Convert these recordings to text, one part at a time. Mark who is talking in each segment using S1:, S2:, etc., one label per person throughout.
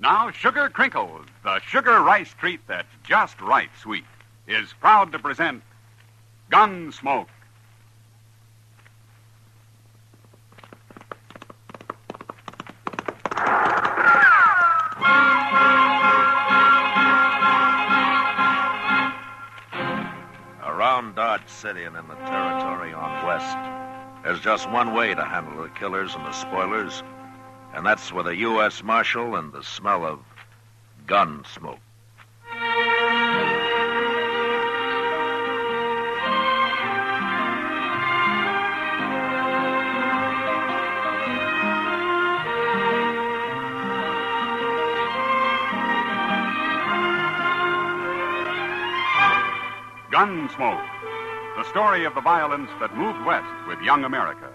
S1: Now, Sugar Crinkles, the sugar rice treat that's just right sweet, is proud to present Gunsmoke.
S2: Around Dodge City and in the territory on West, there's just one way to handle the killers and the spoilers, and that's with a U.S. Marshal and the smell of gun smoke.
S1: Gunsmoke, the story of the violence that moved west with young America.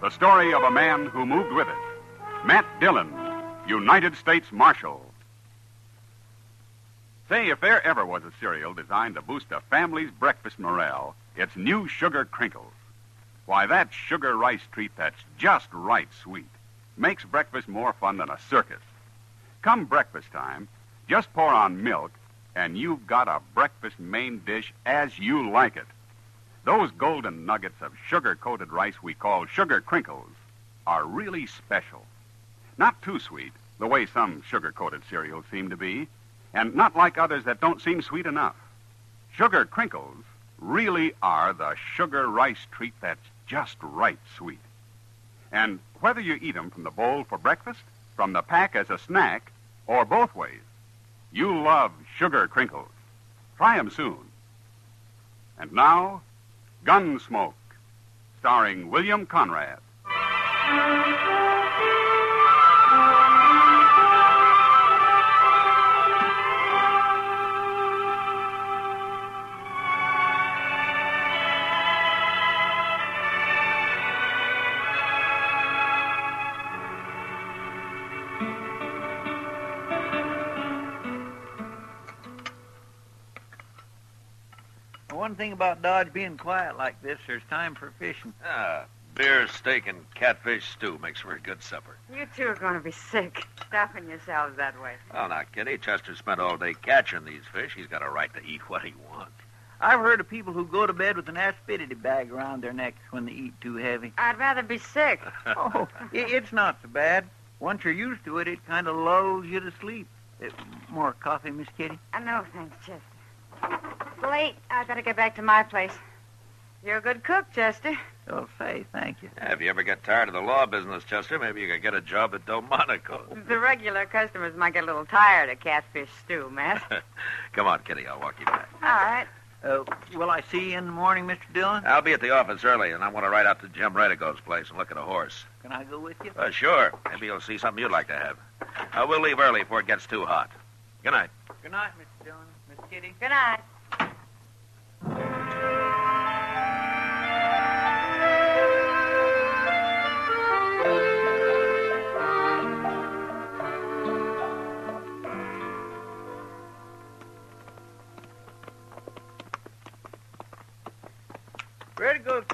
S1: The story of a man who moved with it. Matt Dillon, United States Marshal. Say, if there ever was a cereal designed to boost a family's breakfast morale, it's new sugar crinkles. Why, that sugar rice treat that's just right sweet makes breakfast more fun than a circus. Come breakfast time, just pour on milk, and you've got a breakfast main dish as you like it. Those golden nuggets of sugar coated rice we call sugar crinkles are really special. Not too sweet, the way some sugar coated cereals seem to be, and not like others that don't seem sweet enough. Sugar crinkles really are the sugar rice treat that's just right sweet. And whether you eat 'em from the bowl for breakfast, from the pack as a snack, or both ways, you love sugar crinkles. Try 'em soon. And now, Gunsmoke, starring William Conrad.
S3: One thing about Dodge being quiet like this, there's time for fishing.
S2: Ah, beer, steak, and catfish stew makes for a good supper.
S4: You two are going to be sick, stuffing yourselves that way.
S2: Well, now, Kitty, Chester spent all day catching these fish. He's got a right to eat what he wants.
S3: I've heard of people who go to bed with an asafetida bag around their necks when they eat too heavy.
S4: I'd rather be sick.
S3: oh, i it's not so bad. Once you're used to it, it kind of lulls you to sleep. Uh, more coffee, Miss Kitty?
S4: Uh, no, thanks, Chester. It's late. I better get back to my place. You're a good cook, Chester.
S3: Oh, say, thank you.
S2: If you ever get tired of the law business, Chester, maybe you could get a job at Delmonico.
S4: The regular customers might get a little tired of catfish stew, Matt.
S2: Come on, Kitty, I'll walk you back.
S4: All right.
S3: Uh, will I see you in the morning, Mr. Dillon?
S2: I'll be at the office early, and I want to ride out to Jim Redigo's place and look at a horse.
S3: Can I go with you?
S2: Uh, sure. Maybe you'll see something you'd like to have. Uh, we'll leave early before it gets too hot. Good night.
S3: Good night, Mr. Dillon. Miss Kitty.
S4: Good night.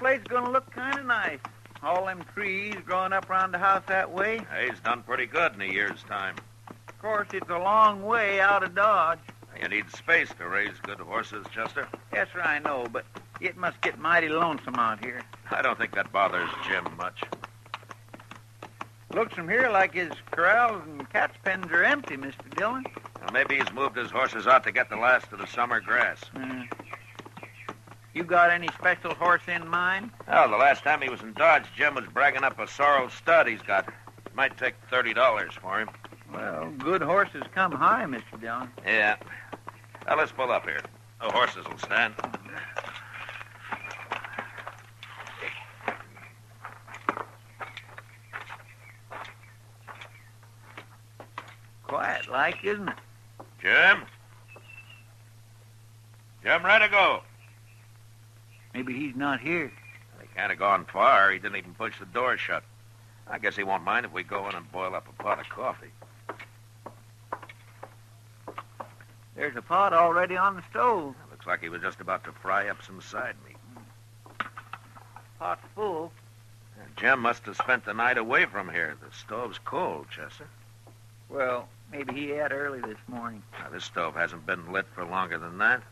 S3: Is going to look kind of nice. All them trees growing up around the house that way.
S2: Hey, he's done pretty good in a year's time.
S3: Of course, it's a long way out of Dodge.
S2: You need space to raise good horses, Chester.
S3: Yes, sir, I know, but it must get mighty lonesome out here.
S2: I don't think that bothers Jim much.
S3: Looks from here like his corrals and cat's pens are empty, Mr. Dillon.
S2: Well, maybe he's moved his horses out to get the last of the summer grass.
S3: Uh, you got any special horse in mind?
S2: Well, the last time he was in Dodge, Jim was bragging up a sorrel stud he's got. Might take $30 for him.
S3: Well, good horses come high, Mr. Dillon.
S2: Yeah. Now, let's pull up here. The horses will stand.
S3: Quiet like, isn't it?
S2: Jim? Jim Redigo.
S3: Maybe he's not here.
S2: He can't have gone far. He didn't even push the door shut. I guess he won't mind if we go in and boil up a pot of coffee.
S3: There's a pot already on the stove.
S2: Looks like he was just about to fry up some side meat.
S3: Pot's full.
S2: Uh, Jim must have spent the night away from here. The stove's cold, Chester.
S3: Well, maybe he had early this morning.
S2: Now, this stove hasn't been lit for longer than that.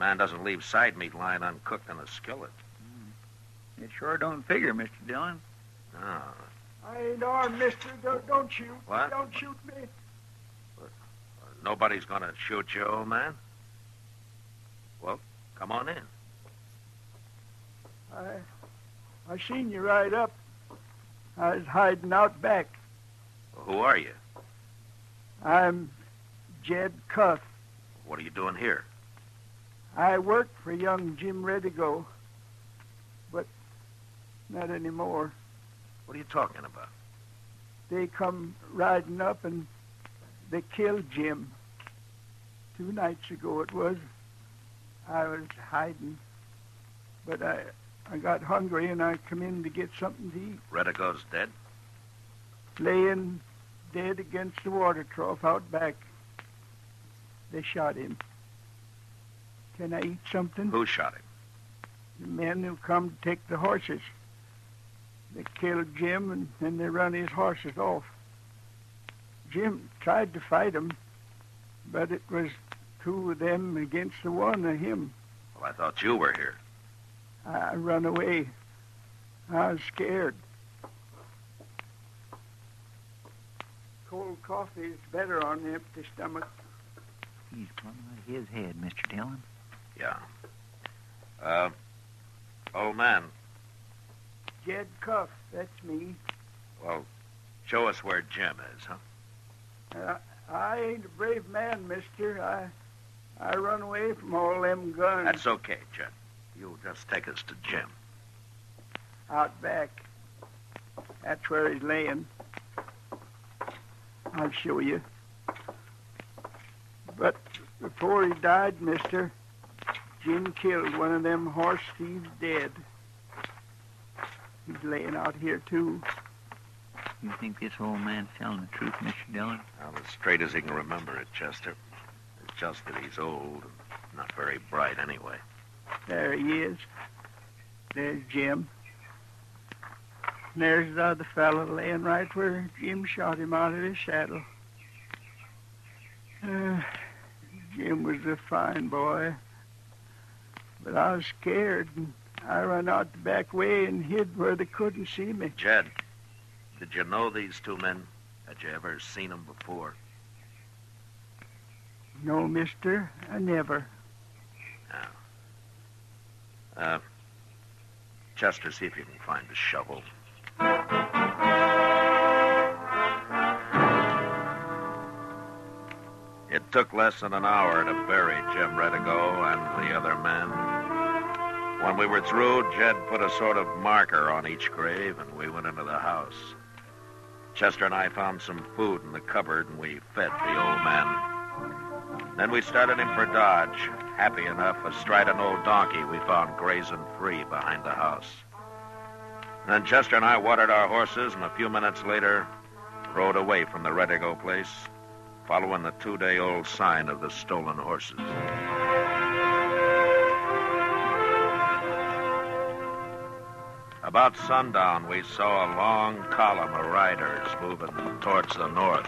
S2: A man doesn't leave side meat lying uncooked in a skillet. Hmm.
S3: It sure don't figure, Mr. Dillon.
S2: No.
S5: I ain't armed, mister. Don't, don't shoot.
S2: What?
S5: Don't shoot me.
S2: Nobody's going to shoot you, old man. Well, come on in.
S5: I, I seen you ride up. I was hiding out back.
S2: Who are you?
S5: I'm Jed Cuff.
S2: What are you doing here?
S5: I worked for young Jim Redigo, but not anymore.
S2: What are you talking about?
S5: They come riding up and they killed Jim. Two nights ago it was. I was hiding, but I I got hungry and I come in to get something to eat.
S2: Redigo's dead?
S5: Laying dead against the water trough out back. They shot him. Can I eat something?
S2: Who shot him?
S5: The men who come to take the horses. They killed Jim and then they run his horses off. Jim tried to fight fight 'em, but it was two of them against the one of him.
S2: Well, I thought you were here.
S5: I run away. I was scared. Cold coffee is better on an empty stomach.
S3: He's plumb out of his head, Mr. Dillon.
S2: Yeah. Uh, old man,
S5: Jed Cuff, that's me.
S2: well, show us where Jim is, huh?
S5: Uh, I ain't a brave man, mister. I I run away from all them guns
S2: That's okay, Jed. You'll just take us to Jim.
S5: out back. That's where he's laying. I'll show you. But before he died, mister, Jim killed one of them horse thieves dead. He's laying out here, too.
S3: You think this old man's telling the truth, Mr. Dillon?
S2: Well, as straight as he can remember it, Chester. It's just that he's old and not very bright anyway.
S5: There he is. There's Jim. And there's the other fellow laying right where Jim shot him out of his saddle. Uh, Jim was a fine boy. But I was scared, and I run out the back way and hid where they couldn't see me.
S2: Jed, did you know these two men? Had you ever seen them before?
S5: No, mister, I never.
S2: Uh, Chester, see if you can find a shovel. It took less than an hour to bury Jim Redigo and the other men. When we were through, Jed put a sort of marker on each grave, and we went into the house. Chester and I found some food in the cupboard, and we fed the old man. Then we started him for Dodge, happy enough astride an old donkey we found grazing free behind the house. Then Chester and I watered our horses, and a few minutes later rode away from the Redigo place, following the two-day-old sign of the stolen horses. About sundown, we saw a long column of riders moving towards the north.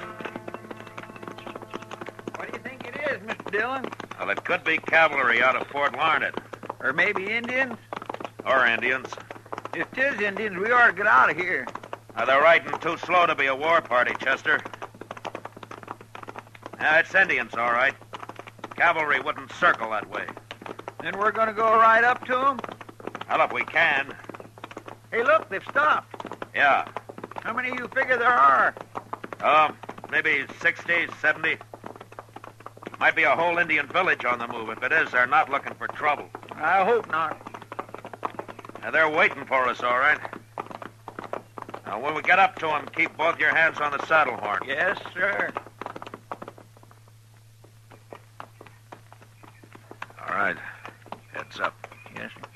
S3: What do you think it is, Mr. Dillon?
S2: Well, it could be cavalry out of Fort Larned,
S3: Or maybe Indians?
S2: or Indians.
S3: If it is Indians, we ought to get out of here.
S2: Now, they're riding too slow to be a war party, Chester. Yeah, it's Indians, all right. Cavalry wouldn't circle that way.
S3: Then we're going to go right up to them?
S2: Well, if we can.
S3: Hey, look, they've stopped.
S2: Yeah.
S3: How many of you figure there are?
S2: Um, maybe 60, 70. Might be a whole Indian village on the move. If it is, they're not looking for trouble.
S3: I hope not.
S2: Now, they're waiting for us, all right. Now, when we get up to them, keep both your hands on the saddle horn.
S3: Yes, sir.
S2: All right. Heads up.
S3: Yes, sir.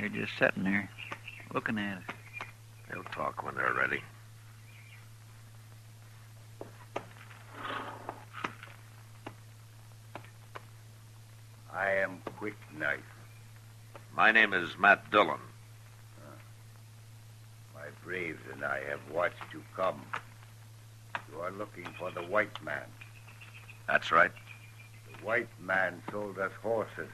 S3: They're just sitting there, looking at us.
S2: They'll talk when they're ready.
S6: I am Quick Knife.
S2: My name is Matt Dillon.
S6: Uh, my braves and I have watched you come. You are looking for the white man.
S2: That's right.
S6: The white man sold us horses.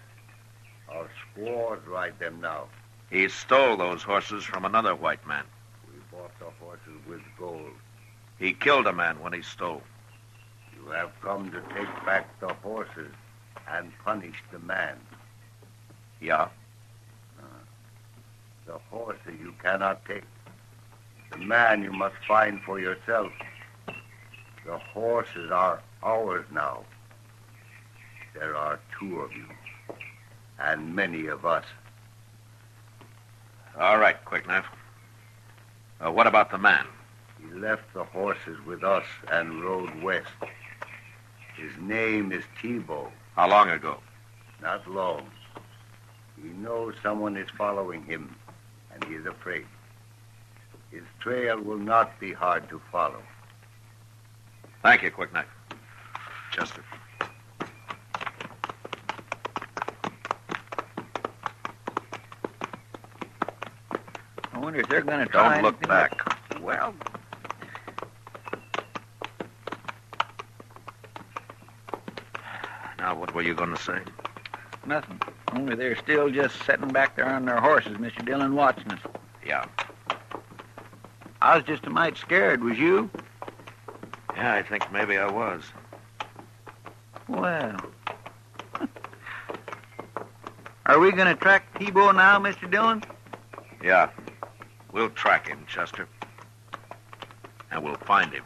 S6: Our squaws ride them now.
S2: He stole those horses from another white man.
S6: We bought the horses with gold.
S2: He killed a man when he stole.
S6: You have come to take back the horses and punish the man.
S2: Yeah?
S6: Uh, the horses you cannot take. The man you must find for yourself. The horses are ours now. There are two of you, and many of us.
S2: All right, Quick Knife. Uh, what about the man?
S6: He left the horses with us and rode west. His name is Tebow.
S2: How long ago?
S6: Not long. He knows someone is following him, and he is afraid. His trail will not be hard to follow.
S2: Thank you, Quick Knife. Chester.
S3: Wonder if they're going to try
S2: Don't look back.
S3: Well,
S2: Now, what were you going to say?
S3: nothing. Only they're still just sitting back there on their horses, Mr. Dillon, watching us.
S2: Yeah.
S3: I was just a mite scared, was you?
S2: Yeah, I think maybe I was.
S3: Well. Are we going to track Tebow now, Mr. Dillon?
S2: Yeah. We'll track him, Chester. And we'll find him.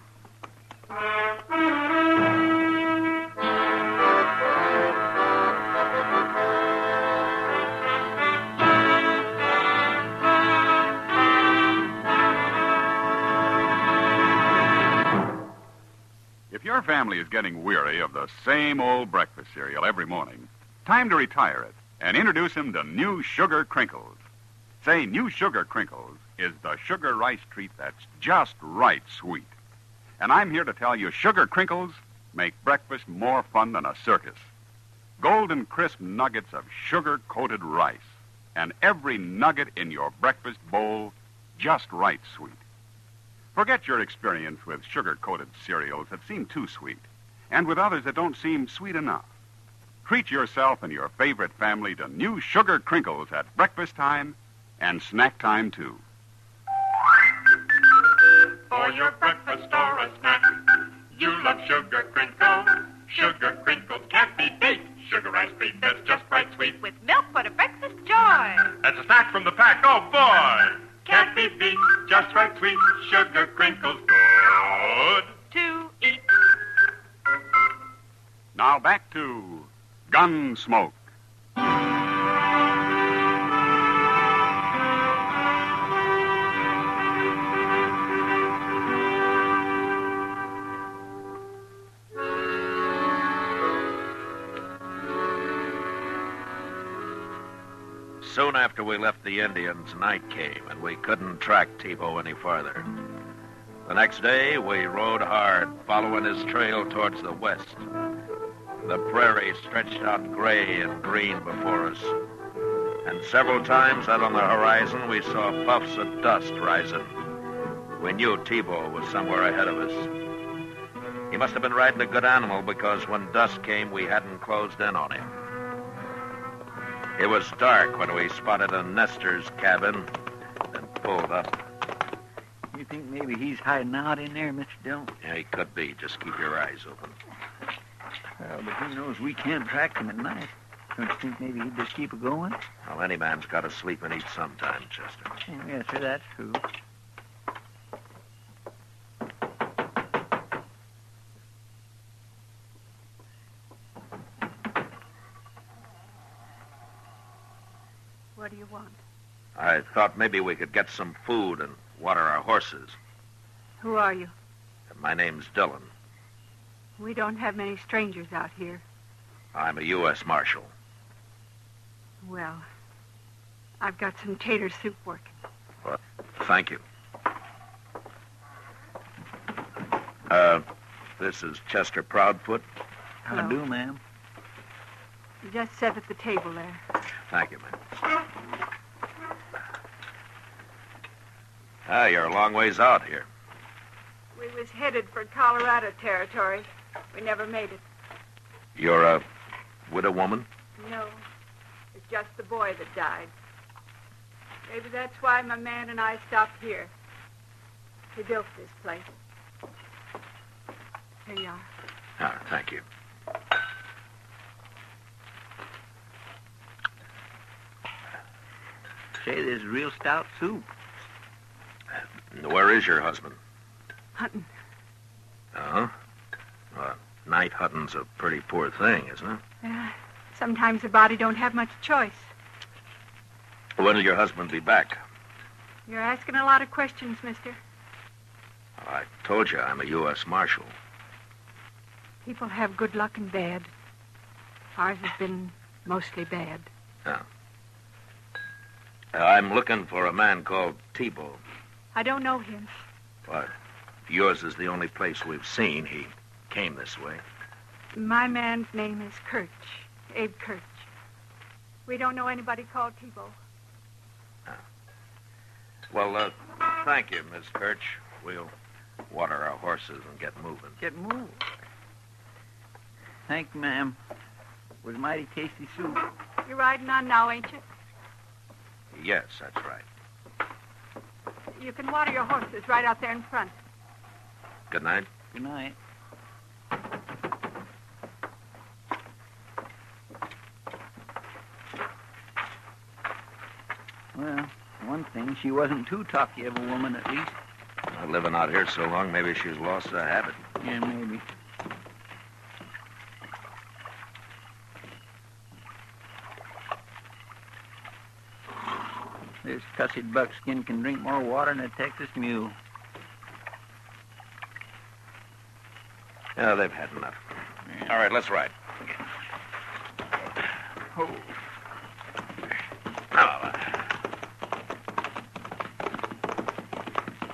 S1: If your family is getting weary of the same old breakfast cereal every morning, time to retire it and introduce them to New Sugar Crinkles. Say, New Sugar Crinkles is the sugar rice treat that's just right sweet. And I'm here to tell you Sugar Crinkles make breakfast more fun than a circus. Golden crisp nuggets of sugar coated rice, and every nugget in your breakfast bowl just right sweet. Forget your experience with sugar coated cereals that seem too sweet, and with others that don't seem sweet enough. Treat yourself and your favorite family to new sugar crinkles at breakfast time and snack time, too.
S7: For your breakfast or a snack, you love sugar crinkles. Sugar crinkles can't be beat. Sugar ice cream that's just right sweet.
S4: With milk for the breakfast joy.
S7: That's a snack from the pack. Oh boy! Can't be beat. Just right sweet. Sugar crinkles good.
S4: To eat.
S1: Now back to Gunsmoke.
S2: Soon after we left the Indians, night came, and we couldn't track Tebow any farther. The next day, we rode hard, following his trail towards the west. The prairie stretched out gray and green before us. And several times out on the horizon, we saw puffs of dust rising. We knew Tebow was somewhere ahead of us. He must have been riding a good animal because when dusk came, we hadn't closed in on him. It was dark when we spotted a nester's cabin and pulled up.
S3: You think maybe he's hiding out in there, Mr. Dillon?
S2: Yeah, he could be. Just keep your eyes open.
S3: Well, but who knows? We can't track him at night. Don't you think maybe he'd just keep it going?
S2: Well, any man's got to sleep and eat sometime, Chester.
S3: Yes, sir, that's true.
S4: What do you want?
S2: I thought maybe we could get some food and water our horses.
S4: Who are you?
S2: My name's Dillon.
S4: We don't have many strangers out here.
S2: I'm a U.S. Marshal.
S4: Well, I've got some tater soup working.
S2: Thank you. Uh, this is Chester Proudfoot.
S3: How do, ma'am?
S8: You just sit at the table there.
S2: Thank you, ma'am. Ah, you're a long ways out here.
S8: We was headed for Colorado territory. We never made it.
S2: You're a widow woman?
S8: No. It's just the boy that died. Maybe that's why my man and I stopped here. He built this place. Here you are.
S2: Ah, thank you.
S3: Say, this is real stout soup.
S2: Where is your husband?
S8: Hutton.
S2: Uh-huh. Well, night hunting's a pretty poor thing, isn't it?
S8: Yeah. Sometimes the body don't have much choice.
S2: When'll your husband be back?
S8: You're asking a lot of questions, mister.
S2: I told you I'm a U.S. Marshal.
S8: People have good luck and bad. Ours has been mostly bad.
S2: I'm looking for a man called Tebow.
S8: I don't know him.
S2: But if yours is the only place we've seen. He came this way.
S8: My man's name is Kirch. Abe Kirch. We don't know anybody called Tebow.
S2: Well, uh, thank you, Miss Kirch. We'll water our horses and get moving.
S3: Get moving? Thank you, ma'am. Was mighty tasty soup.
S8: You're riding on now, ain't you?
S2: Yes, that's right.
S8: You can water your horses right out there in front.
S2: Good night.
S3: Good night. Well, one thing, she wasn't too talky of a woman, at least.
S2: Uh, living out here so long, maybe she's lost the habit.
S3: Yeah, maybe. This cussed buckskin can drink more water than a Texas mule.
S2: Yeah, they've had enough. All right, let's ride.
S3: Oh.
S2: Now,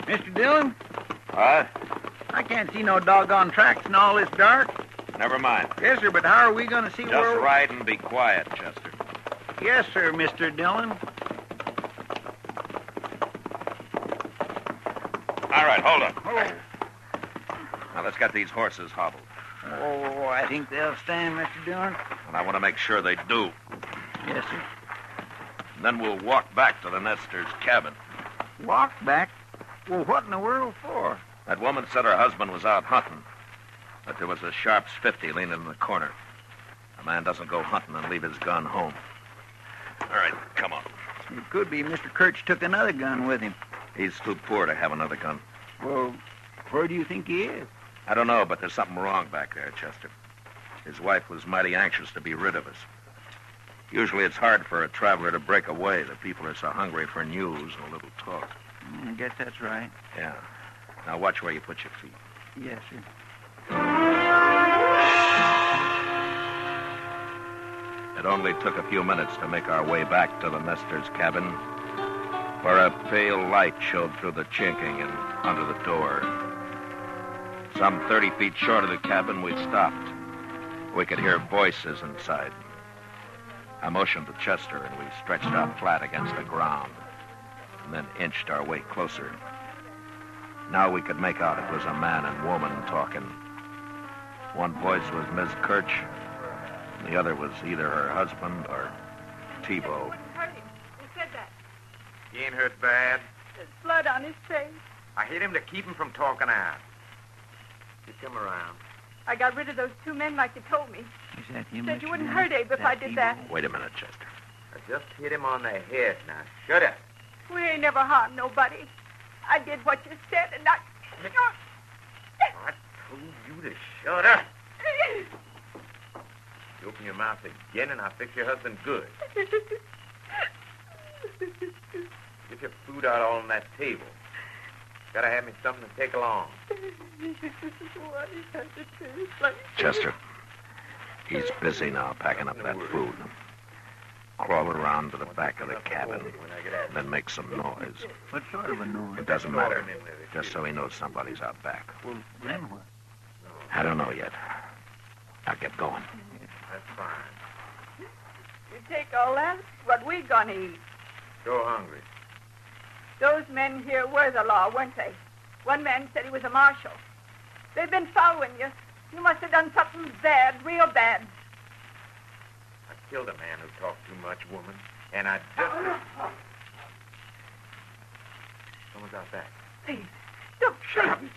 S3: Mr. Dillon,
S2: what?
S3: I can't see no doggone tracks in all this dark.
S2: Never mind.
S3: Yes, sir, but how are we going to see
S2: Just
S3: where...
S2: ride and be quiet, Chester.
S3: Yes, sir, Mr. Dillon.
S2: All right, hold on.
S3: Oh.
S2: Now, let's get these horses hobbled.
S3: Oh, I think they'll stand, Mr. Dillon.
S2: And I want to make sure they do.
S3: Yes, sir.
S2: And then we'll walk back to the nester's cabin.
S3: Walk back? Well, what in the world for?
S2: That woman said her husband was out hunting. But there was a Sharps 50 leaning in the corner. A man doesn't go hunting and leave his gun home. All right, come on.
S3: It could be Mr. Kirch took another gun with him.
S2: He's too poor to have another gun.
S3: Well, where do you think he is?
S2: I don't know, but there's something wrong back there, Chester. His wife was mighty anxious to be rid of us. Usually it's hard for a traveler to break away. The people are so hungry for news and a little talk.
S3: Mm, I guess that's right.
S2: Yeah. Now watch where you put your feet.
S3: Yes, sir.
S2: It only took a few minutes to make our way back to the nester's cabin, where a pale light showed through the chinking and under the door. Some 30 feet short of the cabin, we stopped. We could hear voices inside. I motioned to Chester, and we stretched out flat against the ground, and then inched our way closer. Now we could make out it was a man and woman talking. One voice was Miss Kirch, and the other was either her husband or Tebow.
S8: Hurt him. He said that.
S9: He ain't hurt bad.
S8: There's blood on his face.
S9: I hit him to keep him from talking out. You come around.
S8: I got rid of those two men like you told me.
S3: Is that him?
S8: Said you wouldn't hurt Abe if I did that.
S2: Wait a minute, Chester.
S9: I just hit him on the head. Now, shut up.
S8: We ain't never harmed nobody. I did what you said, and I.
S9: I told you to shut up. You open your mouth again, and I'll fix your husband good. Get your food out all on that table. Gotta have me something to take along.
S2: Chester. He's busy now packing up that food. Crawl around to the back of the cabin,
S9: When I get out.
S2: then make some noise.
S3: What sort of a noise?
S2: It doesn't matter, just so he knows somebody's out back.
S3: Well, then what?
S2: I don't know yet. I'll get going.
S9: That's fine.
S8: You take all that, what we gonna eat?
S9: So hungry.
S8: Those men here were the law, weren't they? One man said he was a marshal. They've been following you. You must have done something bad, real bad.
S9: I killed a man who talked too much, woman. And I just... Someone's out back.
S8: Please, don't shoot.
S9: I'm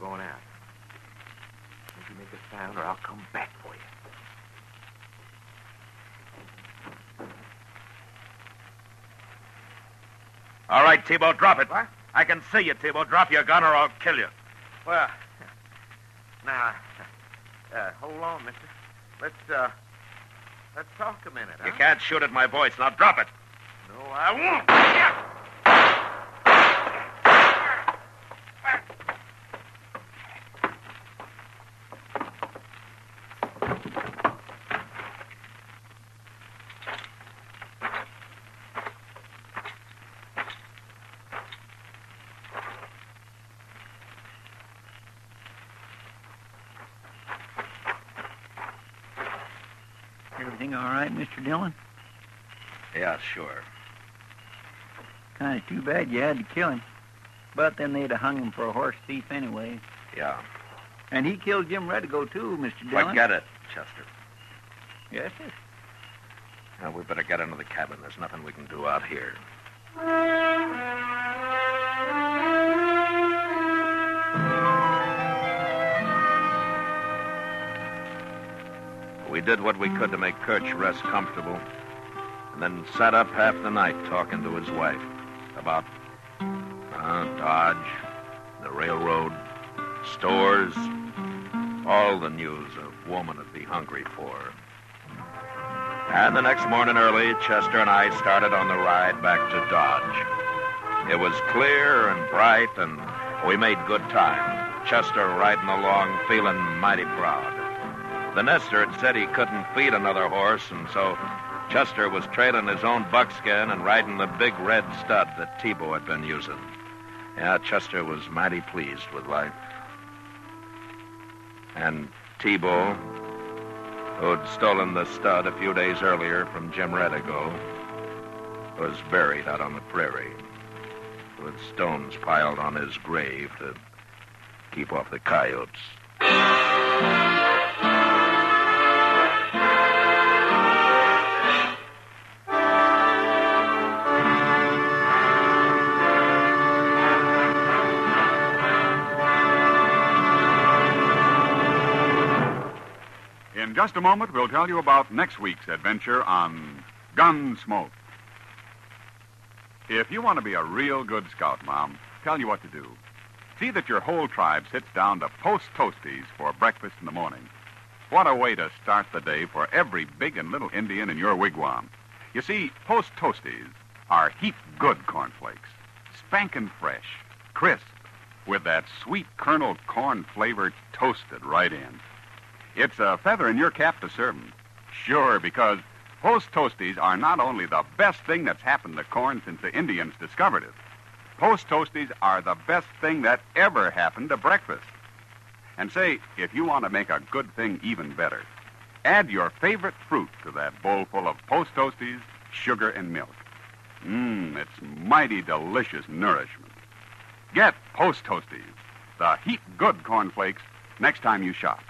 S9: going out. Don't you make a sound or I'll come back for you.
S2: All right, Tebow, drop it. What? I can see you, Tebow. Drop your gun or I'll kill you.
S9: Well, now, uh, hold on, mister. Let's, uh, let's talk a minute,
S2: You
S9: huh?
S2: can't shoot at my voice. Now drop it.
S9: No, I won't.
S3: Everything all right, Mr. Dillon?
S2: Yeah, sure.
S3: Kind of too bad you had to kill him. But then they'd have hung him for a horse thief anyway.
S2: Yeah.
S3: And he killed Jim Redigo, too, Mr. Dillon.
S2: Forget it, Chester.
S3: Yes, sir.
S2: Now, we better get into the cabin. There's nothing we can do out here. We did what we could to make Kirch rest comfortable, and then sat up half the night talking to his wife about uh, Dodge, the railroad, stores, all the news a woman would be hungry for. And the next morning early, Chester and I started on the ride back to Dodge. It was clear and bright, and we made good time. Chester riding along feeling mighty proud. The nester had said he couldn't feed another horse, and so Chester was trailing his own buckskin and riding the big red stud that Tebow had been using. Yeah, Chester was mighty pleased with life. And Tebow, who'd stolen the stud a few days earlier from Jim Redigo, was buried out on the prairie with stones piled on his grave to keep off the coyotes.
S1: Just a moment, we'll tell you about next week's adventure on Gunsmoke. If you want to be a real good scout, Mom, tell you what to do. See that your whole tribe sits down to post toasties for breakfast in the morning. What a way to start the day for every big and little Indian in your wigwam. You see, post toasties are heap good cornflakes, spankin' fresh, crisp, with that sweet kernel corn flavor toasted right in. It's a feather in your cap to serve 'em. Sure, because Post Toasties are not only the best thing that's happened to corn since the Indians discovered it, Post Toasties are the best thing that ever happened to breakfast. And say, if you want to make a good thing even better, add your favorite fruit to that bowl full of Post Toasties, sugar, and milk. Mmm, it's mighty delicious nourishment. Get Post Toasties, the heap good cornflakes, next time you shop.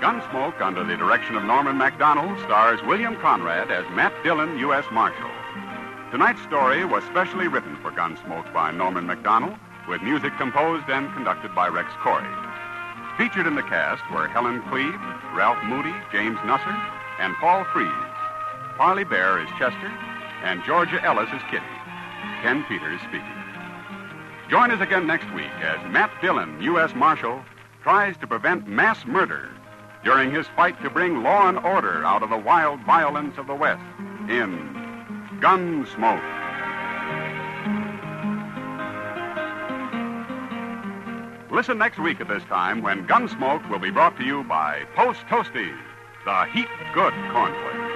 S1: Gunsmoke, under the direction of Norman Macdonnell, stars William Conrad as Matt Dillon, U.S. Marshal. Tonight's story was specially written for Gunsmoke by Norman Macdonnell, with music composed and conducted by Rex Koury. Featured in the cast were Helen Kleeb, Ralph Moody, James Nusser, and Paul Frees. Parley Baer is Chester, and Georgia Ellis is Kitty. Ken Peters speaking. Join us again next week as Matt Dillon, U.S. Marshal, tries to prevent mass murder during his fight to bring law and order out of the wild violence of the West in Gunsmoke. Listen next week at this time when Gunsmoke will be brought to you by Post Toasties, the heat good cornflakes.